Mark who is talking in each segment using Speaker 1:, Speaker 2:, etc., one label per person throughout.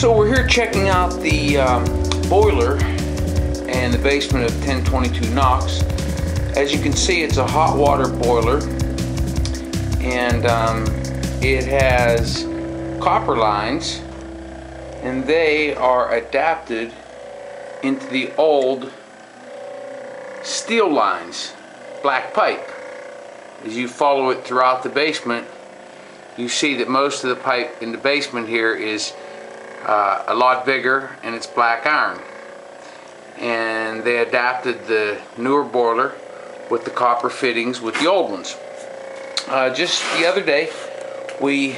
Speaker 1: So we're here checking out the um, boiler and the basement of 1022 Knox. As you can see, it's a hot water boiler and um, it has copper lines and they are adapted into the old steel lines, black pipe. As you follow it throughout the basement, you see that most of the pipe in the basement here is uh, a lot bigger and it's black iron. And they adapted the newer boiler with the copper fittings with the old ones. Uh, just the other day, we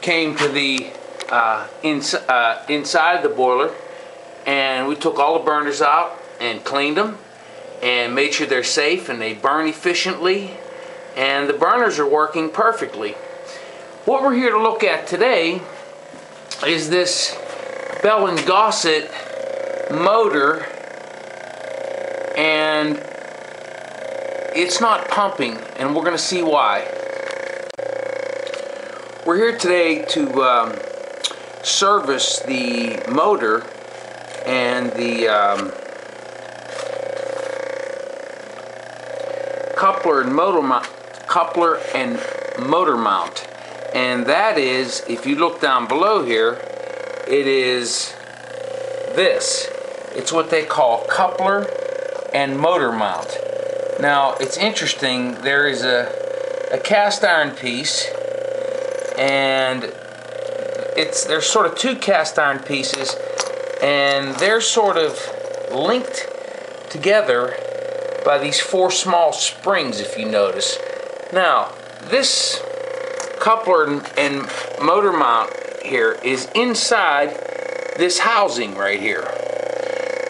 Speaker 1: came to the uh, ins uh, inside the boiler and we took all the burners out and cleaned them and made sure they're safe and they burn efficiently and the burners are working perfectly. What we're here to look at today is this Bell and Gossett motor and it's not pumping and we're going to see why. We're here today to um, service the motor and the um, coupler and motor mount, coupler and motor mount and that is if you look down below here it is this. It's what they call coupler and motor mount. Now it's interesting there is a, a cast iron piece and it's there's sort of two cast iron pieces and they're sort of linked together by these four small springs if you notice. Now this coupler and motor mount here is inside this housing right here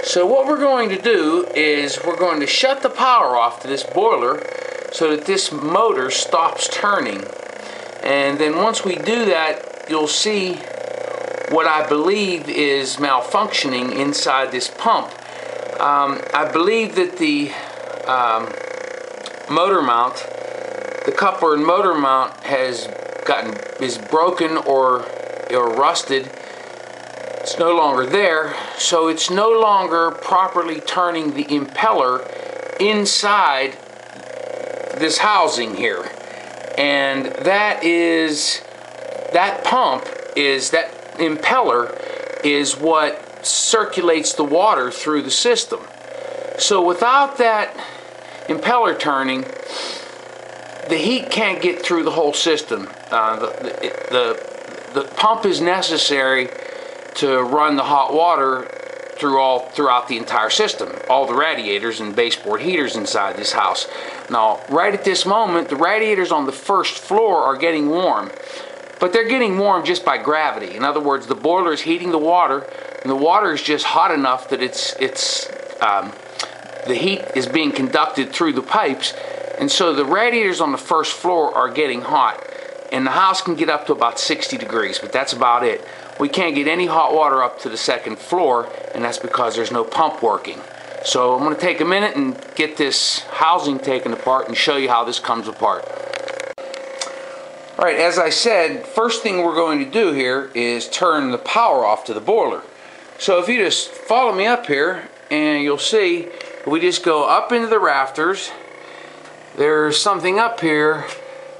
Speaker 1: so what we're going to do is we're going to shut the power off to this boiler so that this motor stops turning and then once we do that you'll see what I believe is malfunctioning inside this pump. Um, I believe that the um, motor mount, the coupler and motor mount has gotten is broken or or rusted. It's no longer there, so it's no longer properly turning the impeller inside this housing here. And that is that pump is that impeller is what circulates the water through the system. So without that impeller turning, the heat can't get through the whole system. Uh, the, the, the, pump is necessary to run the hot water through all throughout the entire system, all the radiators and baseboard heaters inside this house. Now, right at this moment, the radiators on the first floor are getting warm. But they're getting warm just by gravity. In other words, the boiler is heating the water, and the water is just hot enough that it's it's um, the heat is being conducted through the pipes, and so the radiators on the first floor are getting hot, and the house can get up to about 60 degrees, but that's about it. We can't get any hot water up to the second floor, and that's because there's no pump working. So I'm going to take a minute and get this housing taken apart and show you how this comes apart. All right, as I said, first thing we're going to do here is turn the power off to the boiler. So if you just follow me up here, and you'll see, we just go up into the rafters. There's something up here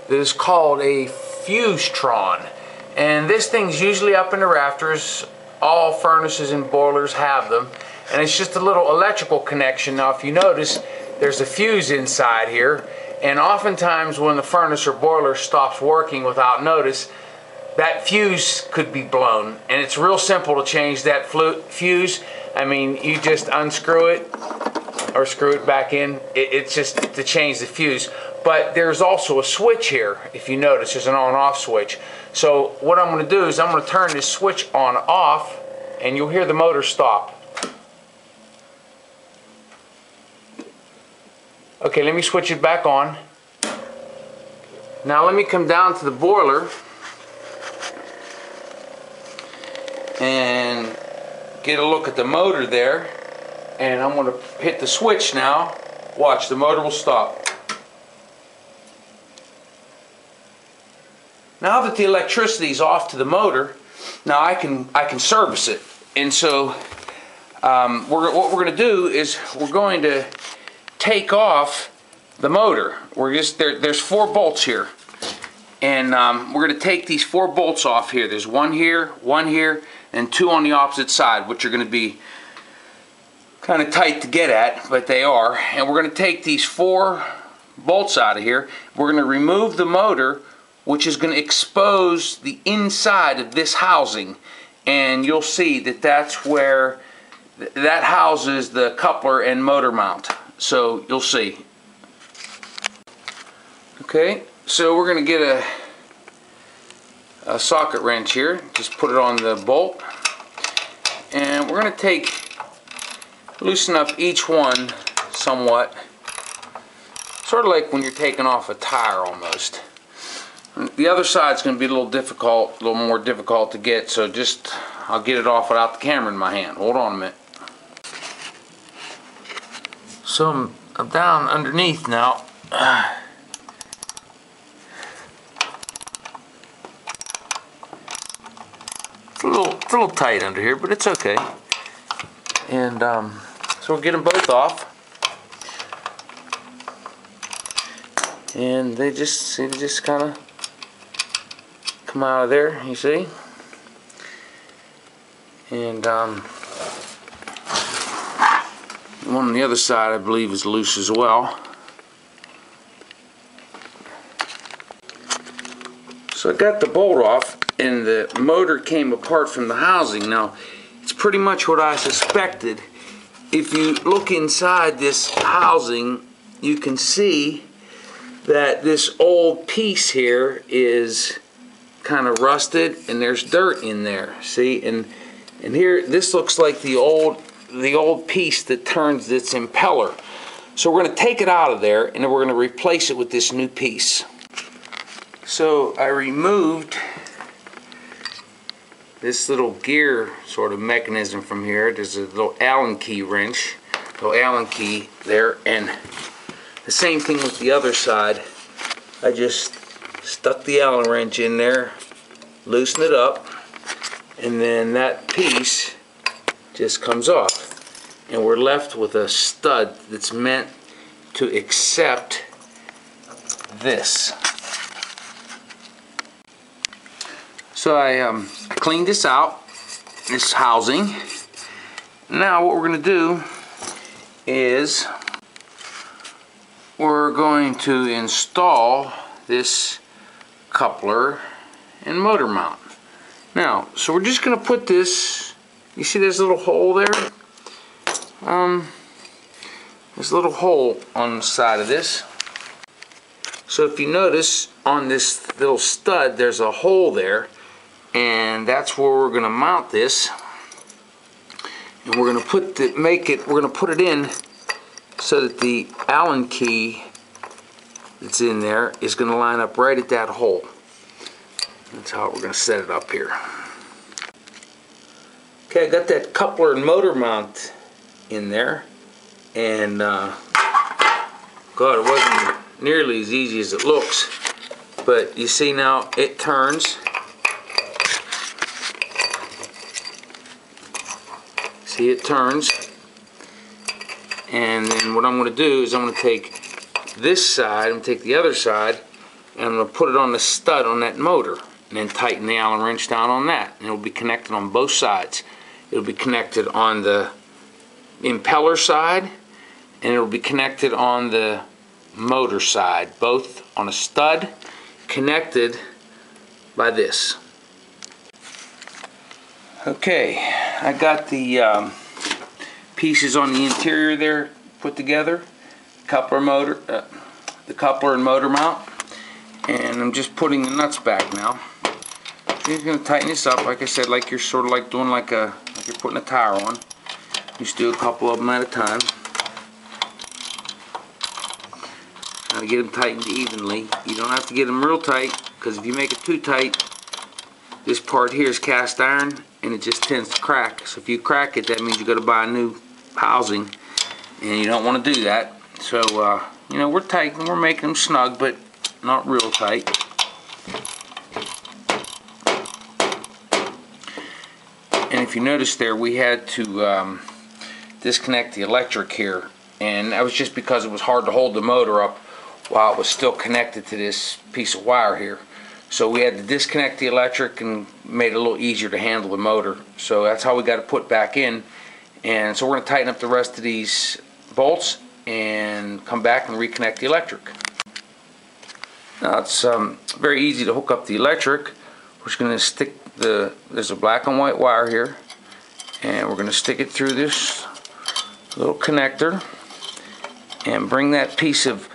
Speaker 1: that is called a Fusetron. And this thing's usually up in the rafters. All furnaces and boilers have them. And it's just a little electrical connection. Now if you notice, there's a fuse inside here and oftentimes when the furnace or boiler stops working without notice, that fuse could be blown. And it's real simple to change that fuse. I mean, you just unscrew it or screw it back in. it's just to change the fuse. But there's also a switch here, if you notice, there's an on-off switch. So what I'm going to do is I'm going to turn this switch on off and you'll hear the motor stop. Okay, let me switch it back on. Now let me come down to the boiler and get a look at the motor there. And I'm going to hit the switch now. Watch, the motor will stop. Now that the electricity is off to the motor, now I can I can service it. And so um, we're, what we're going to do is we're going to take off the motor. We're just there. There's four bolts here, and um, we're going to take these four bolts off here. There's one here, one here, and two on the opposite side, which are going to be kind of tight to get at, but they are. And we're going to take these four bolts out of here. We're going to remove the motor, which is going to expose the inside of this housing, and you'll see that that's where that houses the coupler and motor mount. So you'll see. Okay, so we're going to get a, a socket wrench here. Just put it on the bolt. And we're going to take, loosen up each one somewhat. Sort of like when you're taking off a tire almost. The other side's going to be a little difficult, a little more difficult to get, so just, I'll get it off without the camera in my hand. Hold on a minute. So I'm, I'm down underneath now. It's a little, it's a little tight under here, but it's okay. And um, so we'll get them both off. And they just, seem to just kind of come out of there, you see? And um, one on the other side, I believe, is loose as well. So I got the bolt off and the motor came apart from the housing. Now, it's pretty much what I suspected. If you look inside this housing, you can see that this old piece here is kind of rusted and there's dirt in there. See, and and here this looks like the old the old piece that turns this impeller. So we're going to take it out of there and then we're going to replace it with this new piece. So I removed this little gear sort of mechanism from here. There's a little Allen key wrench, little Allen key there, and the same thing with the other side. I just stuck the Allen wrench in there, loosened it up, and then that piece just comes off. And we're left with a stud that's meant to accept this. So I um, cleaned this out, this housing. Now what we're going to do is we're going to install this coupler and motor mount. Now, so we're just going to put this, you see this little hole there? Um, this little hole on the side of this. So if you notice on this little stud, there's a hole there and that's where we're going to mount this. And we're going to put the make it we're going to put it in so that the Allen key that's in there is going to line up right at that hole. That's how we're going to set it up here. Okay I got that coupler and motor mount in there. And uh, God it wasn't nearly as easy as it looks. But you see now it turns see it turns. And then what I'm going to do is I'm going to take this side to take the other side and I'm going to put it on the stud on that motor and then tighten the Allen wrench down on that. And it'll be connected on both sides. It'll be connected on the impeller side and it'll be connected on the motor side both on a stud connected by this Okay, I got the um, pieces on the interior there put together, coupler motor, uh, the coupler and motor mount, and I'm just putting the nuts back now. You're going to tighten this up, like I said, like you're sort of like doing like a, like you're putting a tire on. Just do a couple of them at a time. Try to get them tightened evenly. You don't have to get them real tight, because if you make it too tight, this part here is cast iron and it just tends to crack. So if you crack it, that means you got to buy a new housing, and you don't want to do that. So uh, you know we're tight, we're making them snug, but not real tight. and if you notice there we had to um, disconnect the electric here and that was just because it was hard to hold the motor up while it was still connected to this piece of wire here so we had to disconnect the electric and made it a little easier to handle the motor. So that's how we got it put back in. And so we're going to tighten up the rest of these bolts and come back and reconnect the electric. Now it's um, very easy to hook up the electric. We're just going to stick the there's a black and white wire here. And we're going to stick it through this little connector and bring that piece of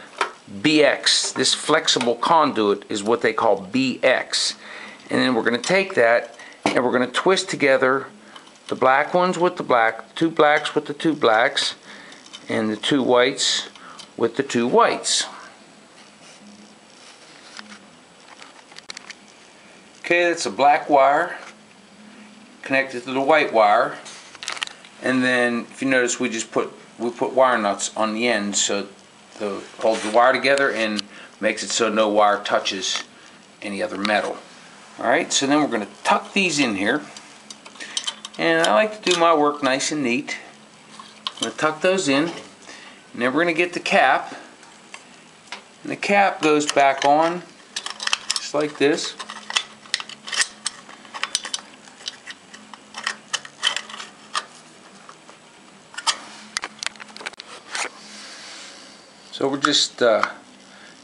Speaker 1: BX this flexible conduit is what they call BX and then we're going to take that and we're going to twist together the black ones with the black two blacks with the two blacks and the two whites with the two whites Okay, that's a black wire connected to the white wire. And then if you notice we just put we put wire nuts on the end so the holds the wire together and makes it so no wire touches any other metal. Alright, so then we're going to tuck these in here. And I like to do my work nice and neat. I'm going to tuck those in. And then we're going to get the cap. And the cap goes back on just like this. So we're just uh,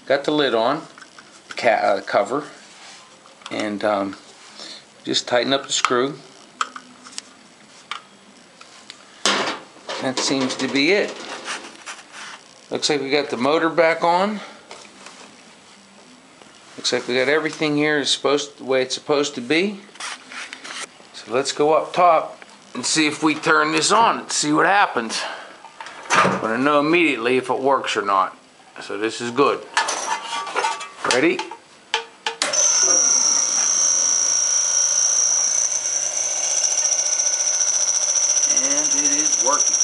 Speaker 1: got the lid on, uh, cover, and um, just tighten up the screw. That seems to be it. Looks like we got the motor back on. Looks like we got everything here is supposed the way it's supposed to be. So let's go up top and see if we turn this on and see what happens. I'm going to know immediately if it works or not. So this is good. Ready? And it is working.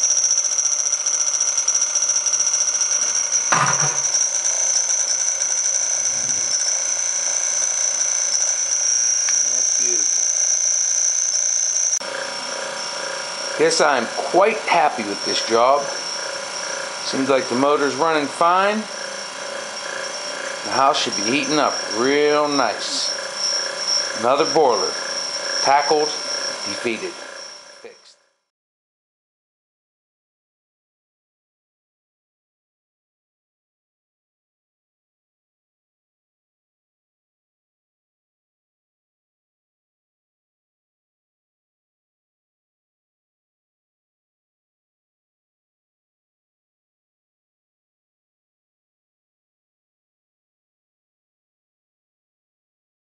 Speaker 1: That's beautiful. Guess I'm quite happy with this job. Seems like the motor's running fine. The house should be heating up real nice. Another boiler. Tackled, defeated.